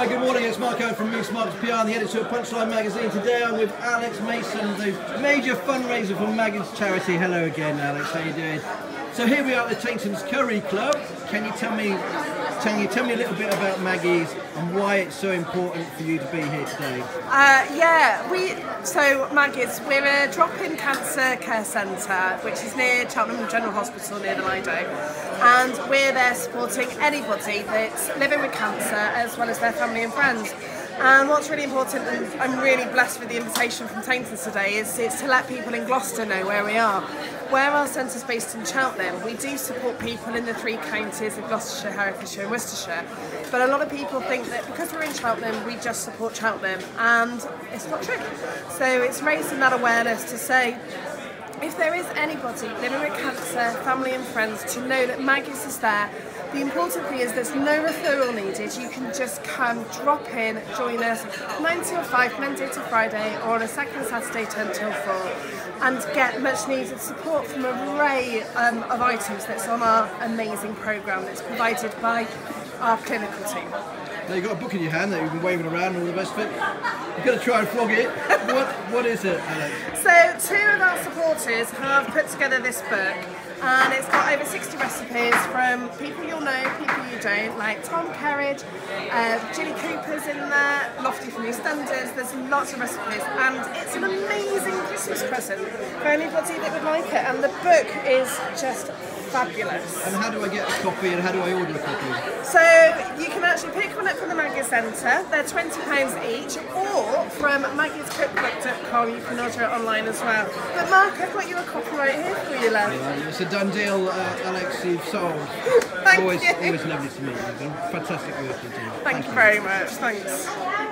Hi, good morning. It's Mark Owen from Moose Marks PR, the editor of Punchline Magazine. Today I'm with Alex Mason, the major fundraiser for Maggie's charity. Hello again, Alex. How you doing? So here we are at the Taynton's Curry Club. Can you tell me, tell you tell me a little bit about Maggie's and why it's so important for you to be here today? Uh, yeah, we so Maggie's we're a drop-in cancer care centre which is near Cheltenham General Hospital near the Lido, and we're there supporting anybody that's living with cancer as well as their family and friends. And what's really important, and I'm really blessed with the invitation from Tayntons today, is, is to let people in Gloucester know where we are. Where our centre is based in Cheltenham, we do support people in the three counties of Gloucestershire, Herefordshire and Worcestershire. But a lot of people think that because we're in Cheltenham, we just support Cheltenham, and it's not true. So it's raising that awareness to say, if there is anybody living with cancer, family and friends, to know that Maggie's is there. The important thing is there's no referral needed. You can just come, drop in, join us 9 till 5, Monday to Friday, or on a second Saturday 10 till 4, and get much needed support from an array um, of items that's on our amazing programme that's provided by our clinical team. Now you've got a book in your hand that you've been waving around and all the rest of it. You've got to try and flog it. what, what is it, Alex? So two of our supporters have put together this book and it's got over 60 recipes from people you'll know, people you don't, like Tom Kerridge, uh, Jilly Cooper's in there, Lofty from EastEnders, there's lots of recipes and it's an amazing Christmas present for anybody that would like it and the book is just fabulous. And how do I get a copy and how do I order a copy? So actually pick one up from the Maggie Centre. They're twenty pounds each, or from Maggie's cookbook.com. You can order it online as well. But Mark, I've got you a copy right here for you, love. Uh, it's a done deal, uh, Alex. You've sold. Thank always, you. always lovely to meet you. Fantastic work. you do. Thank you very much. Thanks.